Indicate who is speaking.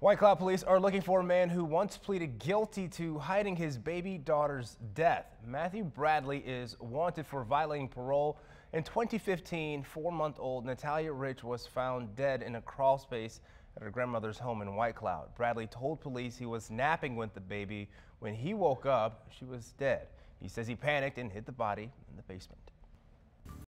Speaker 1: White Cloud police are looking for a man who once pleaded guilty to hiding his baby daughter's death. Matthew Bradley is wanted for violating parole. In 2015, four-month-old Natallya Rich was found dead in a crawl space at her grandmother's home in White Cloud. Bradley told police he was napping with the baby. When he woke up, she was dead. He says he panicked and hid the body in the basement.